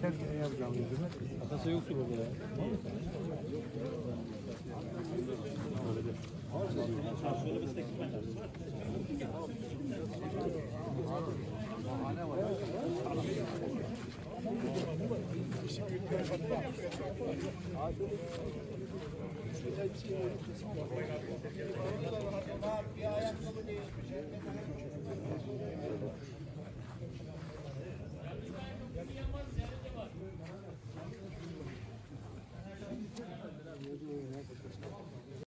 Sen ne yapacağım yüzüme? Kasa yoktu burada ya.